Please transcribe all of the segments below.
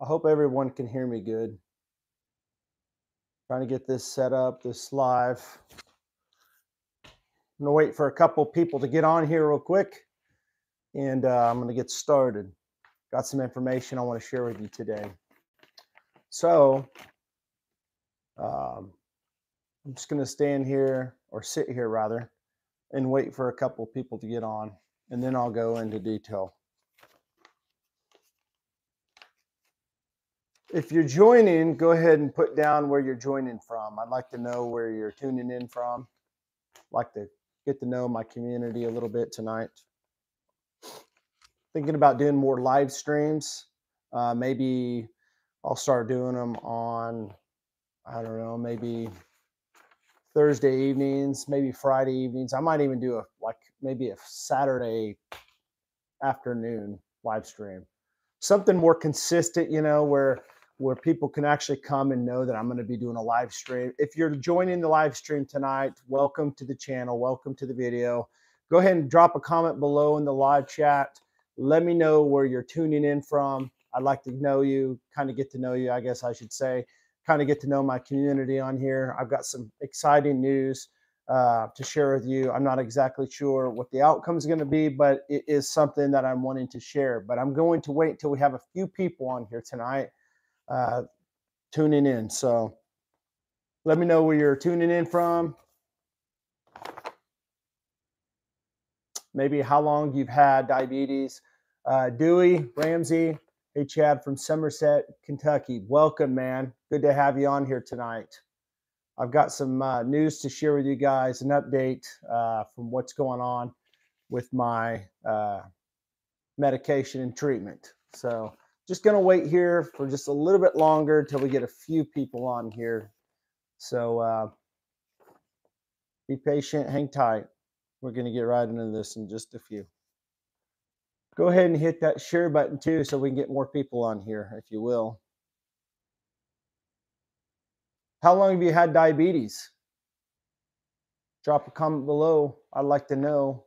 I hope everyone can hear me good. Trying to get this set up, this live. I'm gonna wait for a couple people to get on here real quick, and uh, I'm gonna get started. Got some information I want to share with you today. So, um, I'm just gonna stand here or sit here rather, and wait for a couple people to get on, and then I'll go into detail. If you're joining, go ahead and put down where you're joining from. I'd like to know where you're tuning in from. I'd like to get to know my community a little bit tonight. Thinking about doing more live streams. Uh, maybe I'll start doing them on, I don't know, maybe Thursday evenings, maybe Friday evenings. I might even do a like maybe a Saturday afternoon live stream. Something more consistent, you know, where where people can actually come and know that I'm going to be doing a live stream. If you're joining the live stream tonight, welcome to the channel, welcome to the video. Go ahead and drop a comment below in the live chat. Let me know where you're tuning in from. I'd like to know you, kind of get to know you, I guess I should say, kind of get to know my community on here. I've got some exciting news uh, to share with you. I'm not exactly sure what the outcome is going to be, but it is something that I'm wanting to share. But I'm going to wait until we have a few people on here tonight uh, tuning in. So let me know where you're tuning in from. Maybe how long you've had diabetes. Uh, Dewey, Ramsey, hey, Chad from Somerset, Kentucky. Welcome, man. Good to have you on here tonight. I've got some uh, news to share with you guys, an update uh, from what's going on with my uh, medication and treatment. So, just going to wait here for just a little bit longer until we get a few people on here. So uh, be patient, hang tight. We're going to get right into this in just a few. Go ahead and hit that share button too so we can get more people on here, if you will. How long have you had diabetes? Drop a comment below. I'd like to know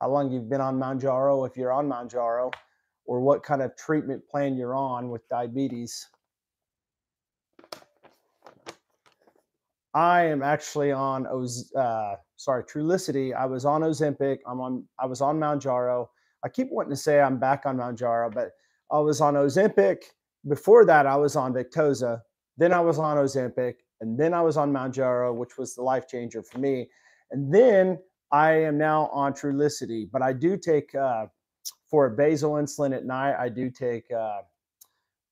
how long you've been on Mounjaro if you're on Mounjaro or what kind of treatment plan you're on with diabetes. I am actually on uh, sorry Trulicity. I was on Ozempic. I'm on. I was on Mount Mounjaro. I keep wanting to say I'm back on Mount Mounjaro, but I was on Ozempic. Before that, I was on Victoza. Then I was on Ozempic, and then I was on Mount Mounjaro, which was the life changer for me. And then I am now on Trulicity, but I do take uh, for basal insulin at night, I do take uh,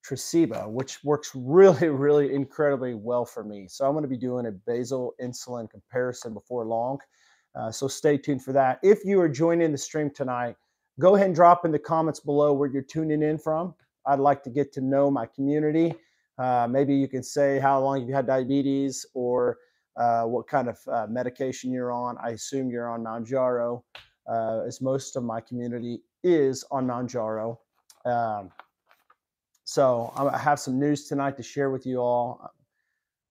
Tresiba, which works really, really incredibly well for me. So I'm going to be doing a basal insulin comparison before long. Uh, so stay tuned for that. If you are joining the stream tonight, go ahead and drop in the comments below where you're tuning in from. I'd like to get to know my community. Uh, maybe you can say how long you've had diabetes or uh, what kind of uh, medication you're on. I assume you're on Mounjaro, uh, as most of my community is on Mounjaro. Um, so I have some news tonight to share with you all. Uh,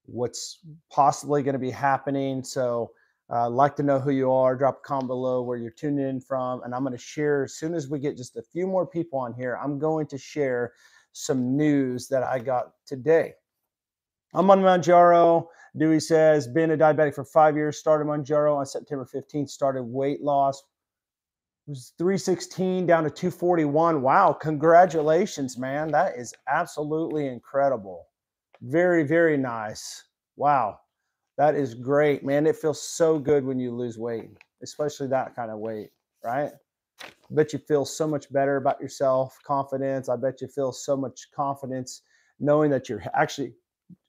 what's possibly going to be happening. So uh, I'd like to know who you are. Drop a comment below where you're tuning in from, and I'm going to share as soon as we get just a few more people on here. I'm going to share some news that I got today. I'm on Mounjaro. Dewey says, been a diabetic for five years, started Mounjaro on September 15th, started weight loss, was 316 down to 241. Wow, congratulations, man. That is absolutely incredible. Very, very nice. Wow. That is great, man. It feels so good when you lose weight, especially that kind of weight, right? I bet you feel so much better about yourself, confidence. I bet you feel so much confidence knowing that you're actually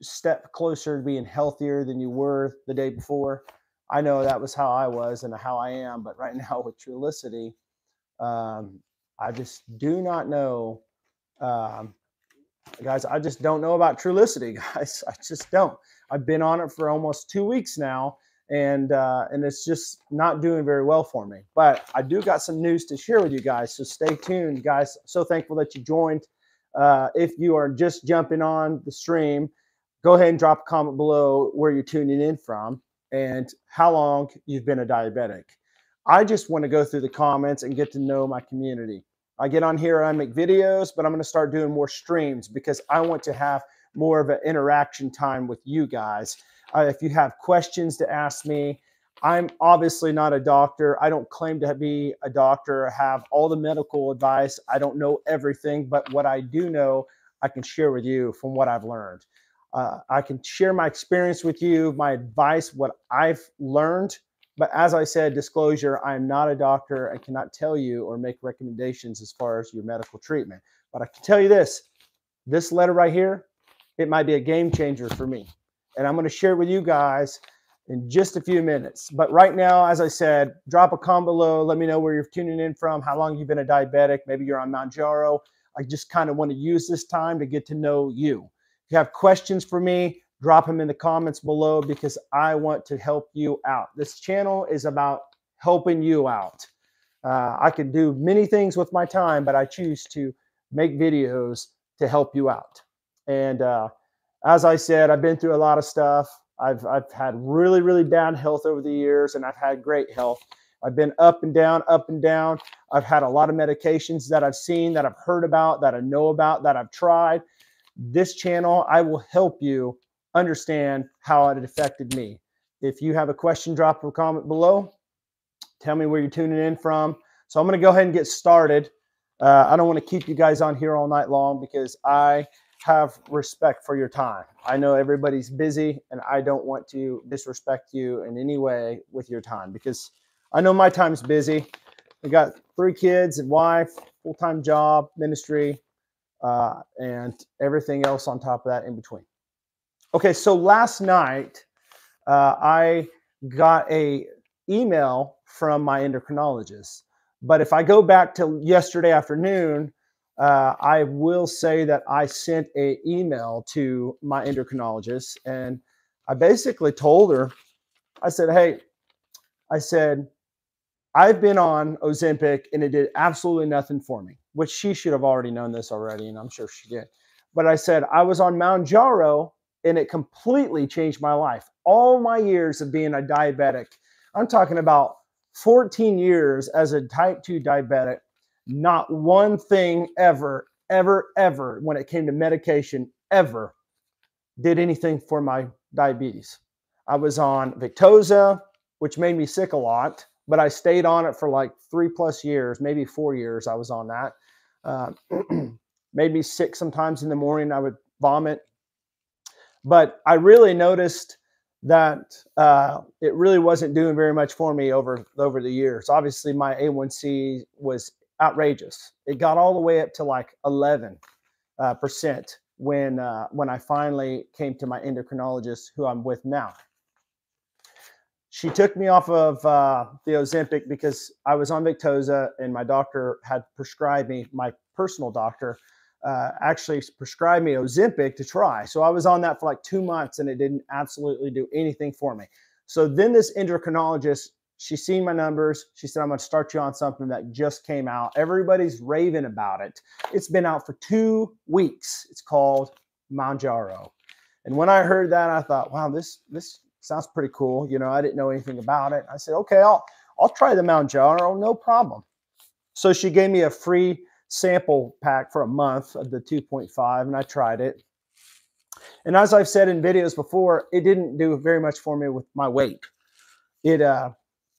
step closer to being healthier than you were the day before. I know that was how I was and how I am, but right now with Trulicity, um, I just do not know, um, guys. I just don't know about Trulicity, guys. I just don't. I've been on it for almost two weeks now, and uh, and it's just not doing very well for me. But I do got some news to share with you guys, so stay tuned, guys. So thankful that you joined. Uh, if you are just jumping on the stream, go ahead and drop a comment below where you're tuning in from and how long you've been a diabetic. I just want to go through the comments and get to know my community. I get on here, I make videos, but I'm going to start doing more streams because I want to have more of an interaction time with you guys. Uh, if you have questions to ask me, I'm obviously not a doctor. I don't claim to be a doctor, have all the medical advice. I don't know everything, but what I do know, I can share with you from what I've learned. Uh, I can share my experience with you, my advice, what I've learned. But as I said, disclosure, I am not a doctor. I cannot tell you or make recommendations as far as your medical treatment. But I can tell you this this letter right here, it might be a game changer for me. And I'm going to share it with you guys in just a few minutes. But right now, as I said, drop a comment below. Let me know where you're tuning in from, how long you've been a diabetic. Maybe you're on Mounjaro. I just kind of want to use this time to get to know you. You have questions for me, drop them in the comments below because I want to help you out. This channel is about helping you out. Uh, I can do many things with my time, but I choose to make videos to help you out. And uh, as I said, I've been through a lot of stuff. I've, I've had really, really bad health over the years, and I've had great health. I've been up and down, up and down. I've had a lot of medications that I've seen, that I've heard about, that I know about, that I've tried. This channel, I will help you understand how it affected me. If you have a question, drop a comment below. Tell me where you're tuning in from. So I'm going to go ahead and get started. Uh, I don't want to keep you guys on here all night long because I have respect for your time. I know everybody's busy and I don't want to disrespect you in any way with your time because I know my time's busy. I got three kids and wife, full time job, ministry, uh, and everything else on top of that in between. Okay, so last night uh, I got a email from my endocrinologist. But if I go back to yesterday afternoon, uh, I will say that I sent a email to my endocrinologist and I basically told her, I said, hey, I said, I've been on Ozempic and it did absolutely nothing for me, which she should have already known this already, and I'm sure she did. But I said, I was on Mounjaro and it completely changed my life. All my years of being a diabetic, I'm talking about 14 years as a type 2 diabetic, not one thing ever, ever, ever, when it came to medication, ever did anything for my diabetes. I was on Victoza, which made me sick a lot, but I stayed on it for like three plus years, maybe four years. I was on that. Uh, made me sick sometimes in the morning. I would vomit. But I really noticed that uh, it really wasn't doing very much for me over over the years. Obviously, my A1C was outrageous. It got all the way up to like 11 uh, percent when uh, when I finally came to my endocrinologist, who I'm with now. She took me off of uh, the Ozempic because I was on Victoza, and my doctor had prescribed me. My personal doctor uh, actually prescribed me Ozempic to try. So I was on that for like two months, and it didn't absolutely do anything for me. So then this endocrinologist She's seen my numbers. She said, I'm going to start you on something that just came out. Everybody's raving about it. It's been out for two weeks. It's called Mounjaro. And when I heard that, I thought, wow, this this sounds pretty cool. You know, I didn't know anything about it. I said, okay, I'll I'll try the Mount Mounjaro, no problem. So she gave me a free sample pack for a month of the 2.5, and I tried it. And as I've said in videos before, it didn't do very much for me with my weight. It uh,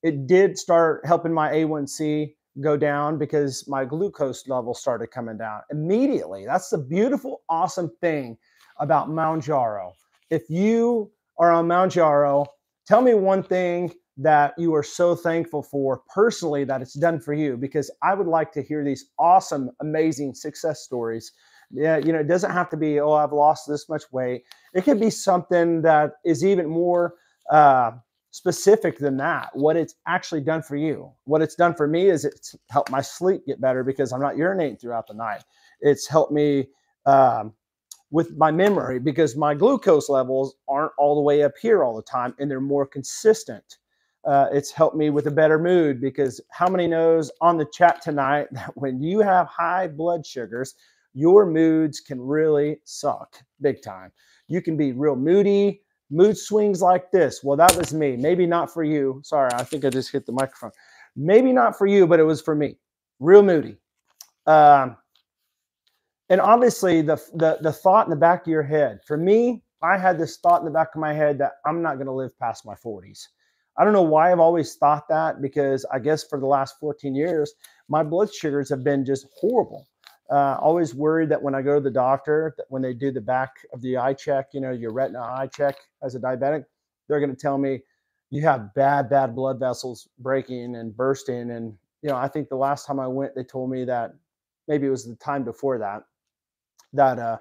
it did start helping my A1C go down because my glucose level started coming down immediately. That's the beautiful, awesome thing about Mounjaro. If you are on Mounjaro, tell me one thing that you are so thankful for personally that it's done for you because I would like to hear these awesome, amazing success stories. Yeah, you know, it doesn't have to be, oh, I've lost this much weight. It could be something that is even more uh, specific than that, what it's actually done for you. What it's done for me is it's helped my sleep get better because I'm not urinating throughout the night. It's helped me um, with my memory because my glucose levels aren't all the way up here all the time and they're more consistent. Uh, it's helped me with a better mood because how many knows on the chat tonight that when you have high blood sugars, your moods can really suck big time. You can be real moody, mood swings like this. Well, that was me. Maybe not for you. Sorry, I think I just hit the microphone. Maybe not for you, but it was for me. Real moody. Um, and obviously, the, the the thought in the back of your head. For me, I had this thought in the back of my head that I'm not going to live past my 40s. I don't know why I've always thought that because I guess for the last 14 years, my blood sugars have been just horrible. Uh, always worried that when I go to the doctor, that when they do the back of the eye check, you know, your retina eye check as a diabetic, they're going to tell me you have bad, bad blood vessels breaking and bursting. And, you know, I think the last time I went, they told me that maybe it was the time before that, that uh,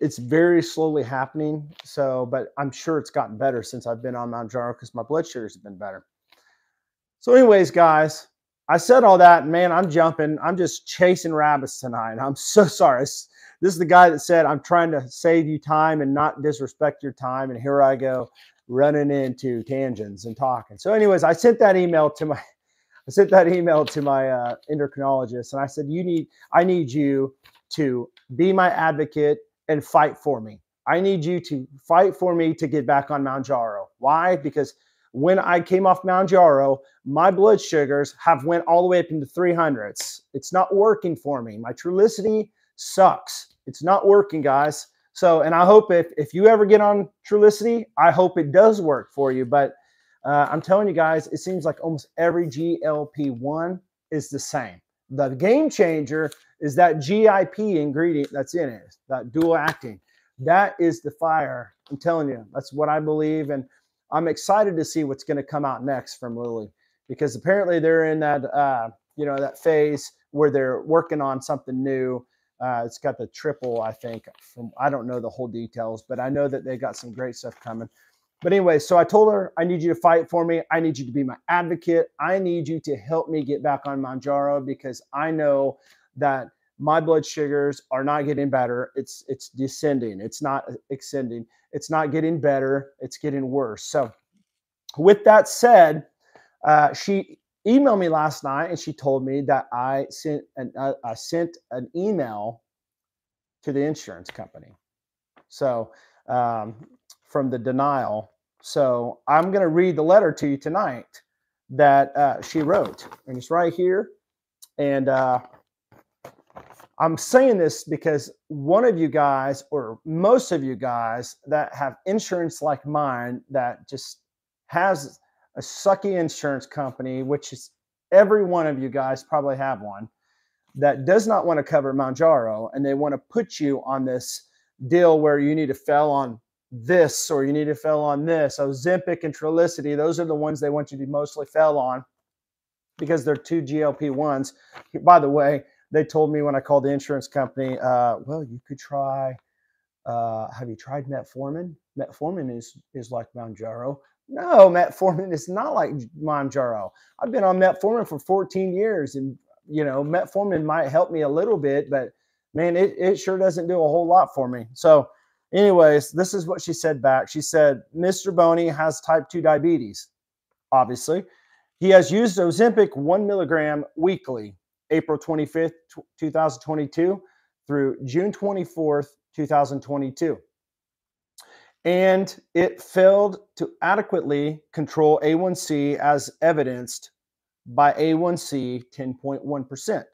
it's very slowly happening. So, but I'm sure it's gotten better since I've been on Mounjaro because my blood sugars have been better. So, anyways, guys, I said all that, man, I'm jumping. I'm just chasing rabbits tonight. I'm so sorry. This, this is the guy that said, I'm trying to save you time and not disrespect your time. And here I go running into tangents and talking. So, anyways, I sent that email to my I sent that email to my uh, endocrinologist, and I said, "You need, I need you to be my advocate and fight for me. I need you to fight for me to get back on Mounjaro. Why? Because when I came off Mounjaro, my blood sugars have went all the way up into 300s. It's not working for me. My Trulicity sucks. It's not working, guys. So, and I hope if, if you ever get on Trulicity, I hope it does work for you. But uh, I'm telling you guys, it seems like almost every GLP-1 is the same. The game changer is that GIP ingredient that's in it, that dual acting. That is the fire. I'm telling you, that's what I believe. And I'm excited to see what's going to come out next from Lilly because apparently they're in that, uh, you know, that phase where they're working on something new. Uh, it's got the triple, I think. From I don't know the whole details, but I know that they got some great stuff coming. But anyway, so I told her, I need you to fight for me. I need you to be my advocate. I need you to help me get back on Mounjaro because I know that my blood sugars are not getting better. It's it's descending. It's not ascending. It's not getting better. It's getting worse. So, with that said, uh, she emailed me last night and she told me that I sent an uh, I sent an email to the insurance company. So um, from the denial. So I'm going to read the letter to you tonight that uh, she wrote, and it's right here. And uh, I'm saying this because one of you guys, or most of you guys, that have insurance like mine, that just has a sucky insurance company, which is every one of you guys probably have one, that does not want to cover Mounjaro, and they want to put you on this deal where you need to fail on this or you need to fail on this. Ozempic and Trulicity, those are the ones they want you to mostly fail on because they're two GLP ones. By the way, they told me when I called the insurance company, uh, well, you could try. Uh, have you tried metformin? Metformin is is like Mounjaro. No, metformin is not like Mounjaro. I've been on metformin for 14 years, and you know, metformin might help me a little bit, but man, it, it sure doesn't do a whole lot for me. So Anyways, this is what she said back. She said, Mr. Boney has type 2 diabetes, obviously. He has used Ozempic one milligram weekly, April 25th, 2022 through June 24th, 2022. And it failed to adequately control A1C as evidenced by A1C 10.1%.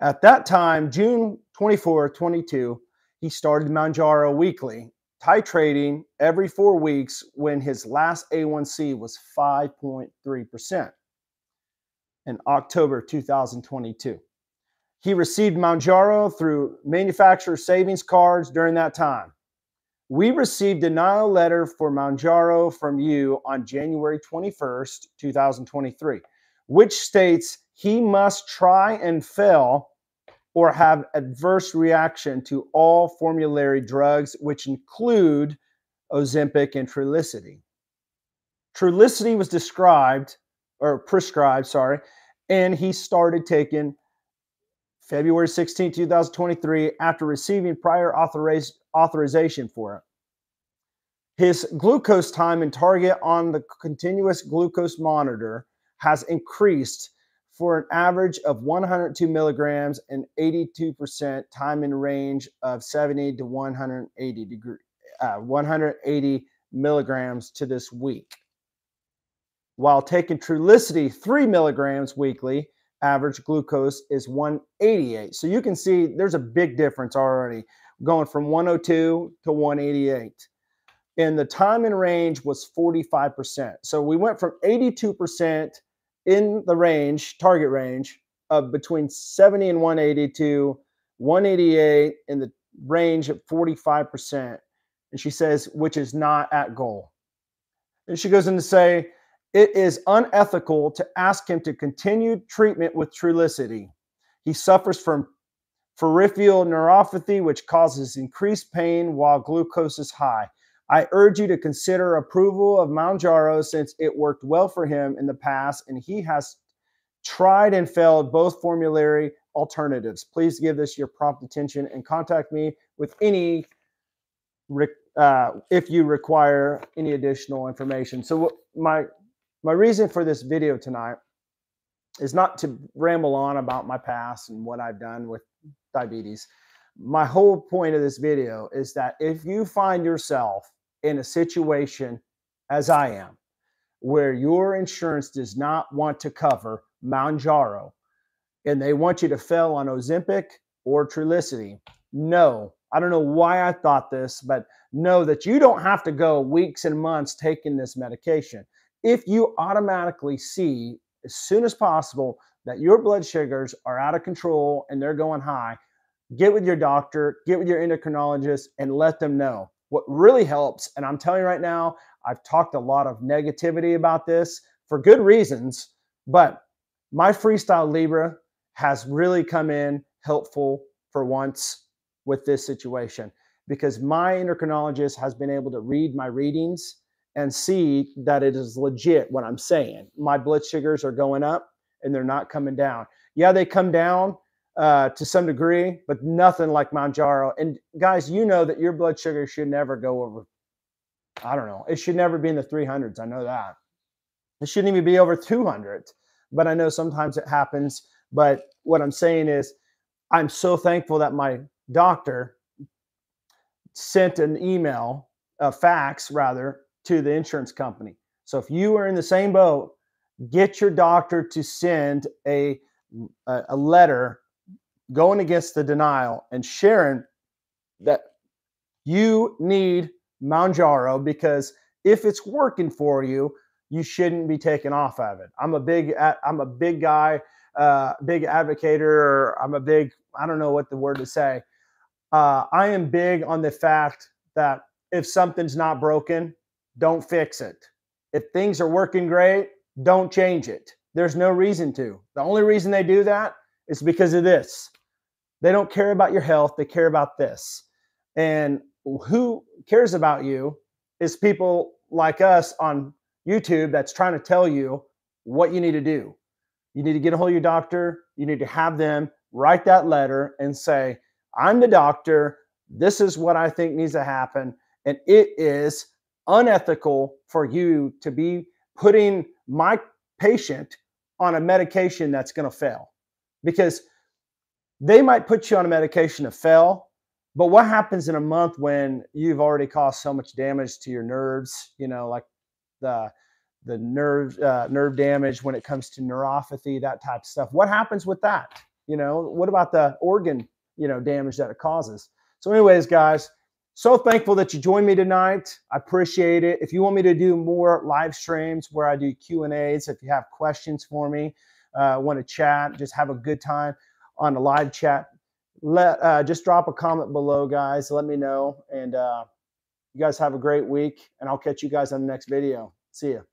At that time, June 24, 22, he started Mounjaro weekly, titrating every four weeks when his last A1C was 5.3% in October 2022. He received Mounjaro through manufacturer savings cards during that time. We received a denial letter for Mounjaro from you on January 21st, 2023, which states he must try and fail or have adverse reaction to all formulary drugs, which include Ozempic and Trulicity. Trulicity was described or prescribed, sorry, and he started taking February 16, 2023, after receiving prior authoriz- authorization for it. His glucose time and target on the continuous glucose monitor has increased for an average of 102 milligrams and 82% time in range of 70 to 180 degree, uh, 180 milligrams to this week. While taking Trulicity 3 milligrams weekly, average glucose is 188. So you can see there's a big difference already going from 102 to 188. And the time in range was 45%. So we went from 82% in the range, target range, of between 70 and 180 to 188 in the range of 45%. And she says, which is not at goal. And she goes in to say, it is unethical to ask him to continue treatment with Trulicity. He suffers from peripheral neuropathy, which causes increased pain while glucose is high. I urge you to consider approval of Mounjaro since it worked well for him in the past and he has tried and failed both formulary alternatives. Please give this your prompt attention and contact me with any uh, if you require any additional information. So my my reason for this video tonight is not to ramble on about my past and what I've done with diabetes. My whole point of this video is that if you find yourself in a situation as I am, where your insurance does not want to cover Mounjaro and they want you to fail on Ozempic or Trulicity, no, I don't know why I thought this, but know that you don't have to go weeks and months taking this medication. If you automatically see as soon as possible that your blood sugars are out of control and they're going high, get with your doctor, get with your endocrinologist, and let them know. What really helps, and I'm telling you right now, I've talked a lot of negativity about this for good reasons, but my Freestyle Libre has really come in helpful for once with this situation because my endocrinologist has been able to read my readings and see that it is legit what I'm saying. My blood sugars are going up and they're not coming down. Yeah, they come down uh, to some degree, but nothing like Mounjaro. And guys, you know that your blood sugar should never go over, I don't know, it should never be in the 300s. I know that. It shouldn't even be over 200, but I know sometimes it happens. But what I'm saying is, I'm so thankful that my doctor sent an email, a fax rather, to the insurance company. So if you are in the same boat, get your doctor to send a, a, a letter going against the denial and sharing that you need Mounjaro because if it's working for you, you shouldn't be taken off of it. I'm a big I'm a big guy, uh, big advocator, or I'm a big I don't know what the word to say. Uh, I am big on the fact that if something's not broken, don't fix it. If things are working great, don't change it. There's no reason to. The only reason they do that is because of this. They don't care about your health, they care about this. And who cares about you is people like us on YouTube that's trying to tell you what you need to do. You need to get a hold of your doctor. You need to have them write that letter and say, I'm the doctor. This is what I think needs to happen. And it is unethical for you to be putting my patient on a medication that's going to fail because they might put you on a medication to fail but what happens in a month when you've already caused so much damage to your nerves you know like the the nerve uh, nerve damage when it comes to neuropathy that type of stuff what happens with that you know what about the organ you know damage that it causes so anyways guys so thankful that you joined me tonight. I appreciate it. If you want me to do more live streams where I do Q and A's, if you have questions for me, uh, want to chat, just have a good time on the live chat, let uh, just drop a comment below, guys. Let me know, and uh, you guys have a great week. And I'll catch you guys on the next video. See you.